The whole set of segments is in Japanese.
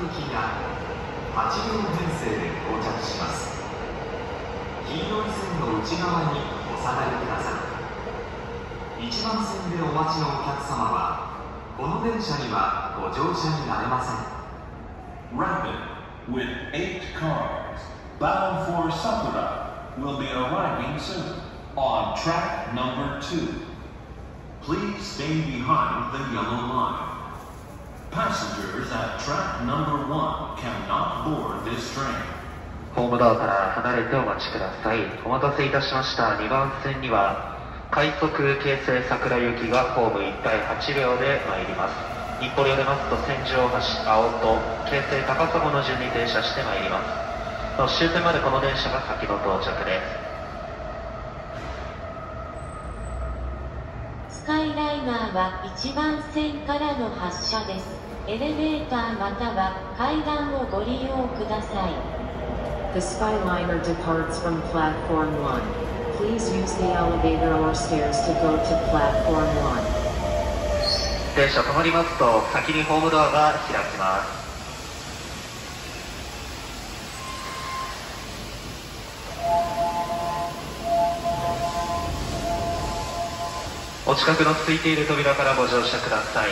桜駅が8両編成で到着します黄色い線の内側にお下がりください1番線でお待ちのお客様はこの電車にはご乗車になれません Rapid, with eight cars, bound for Sakura, will be arriving soon on track number two. Please stay behind the yellow line. Passengers at track number one cannot board this train. ホームドアから離れてお待ちください。お待たせいたしました。2番線には、快速京成桜行きがホーム1対8両で参ります。一歩両出ますと千住大橋、青と京成高砂の順に停車して参ります。終点までこの電車が先の到着です。イライナーは1番線からの発車です。エレベーターまたは階段をご利用ください。The Skyliner departs from platform 1. Please use the elevator or stairs to go to platform 1. 電車止まりますと、先にホームドアが開きます。お近くの空いている扉からご乗車ください。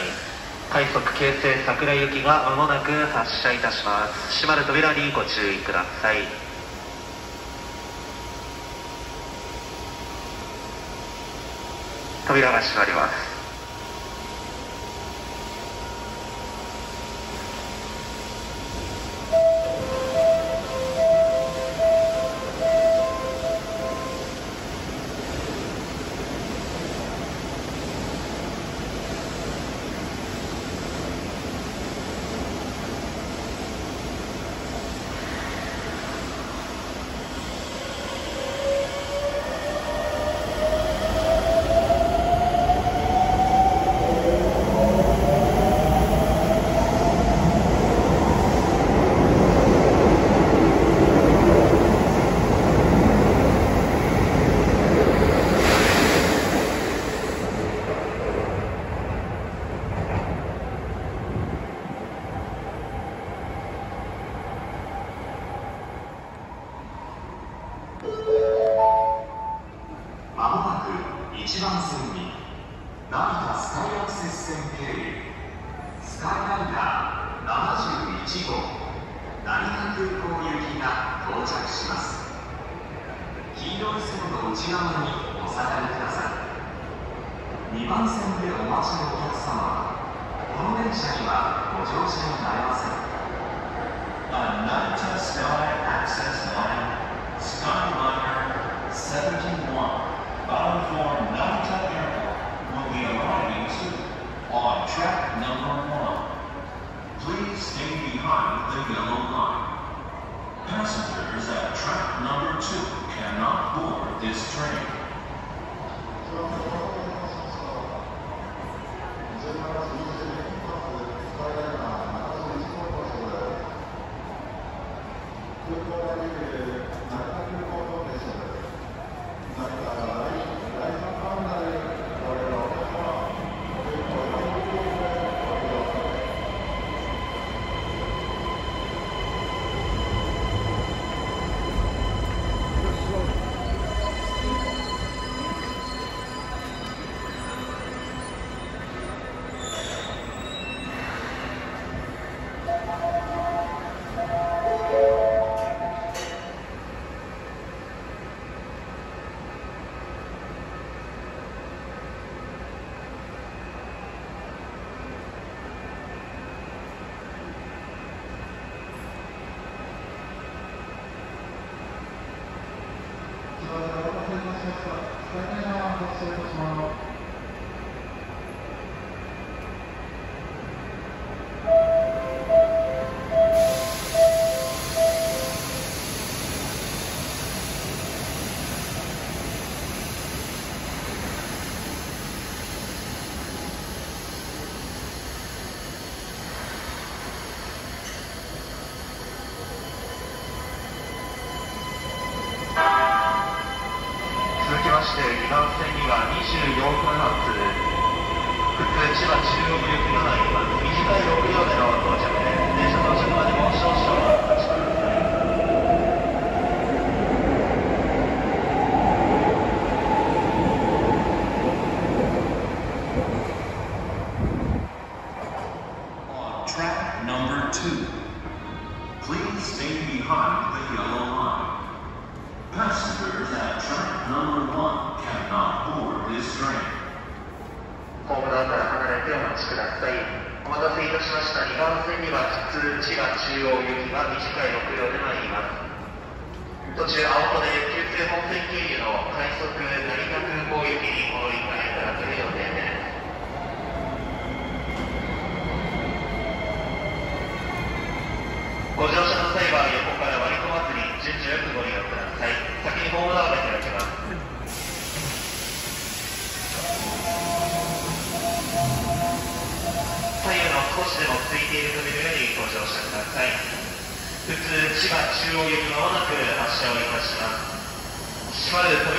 快速京成桜行きが間もなく発車いたします。閉まる扉にご注意ください。扉が閉まります。We'll. 中青戸で本線経由の快速成田空港行きにご乗いただける予定です。ご乗車の際は横から割り込まずに順次よくご利用ください。先にホームきます。左右の少しでもついている扉にご乗車ください。普通千葉中央行きまもなく発車をいたします。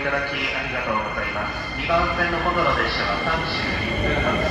いただきありがとうございます。2番線の小園列車は3時分発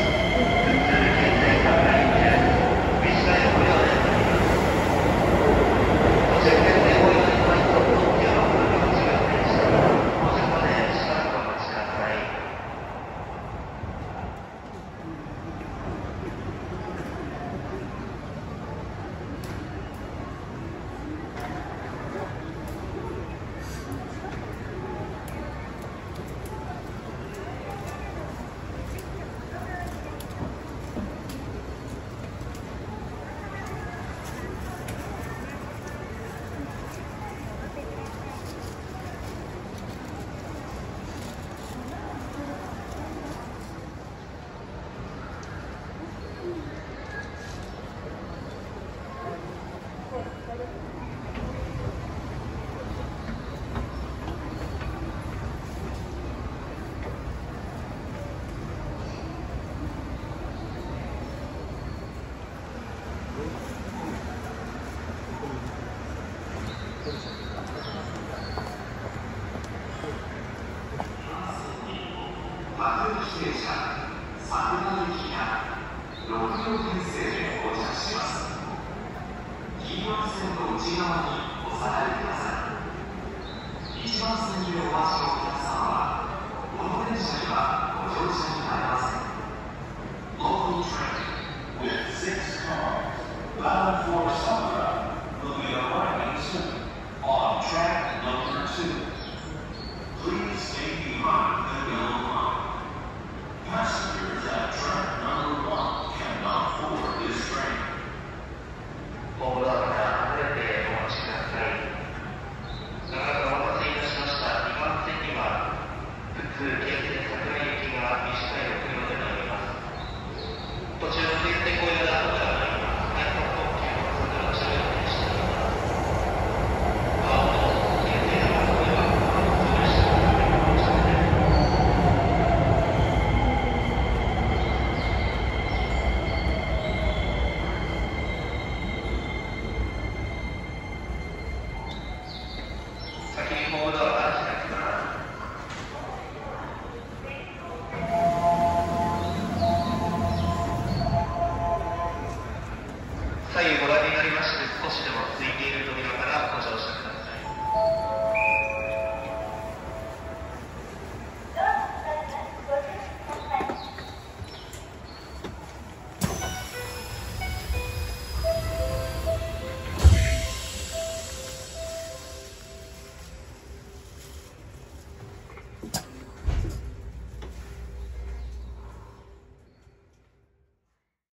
still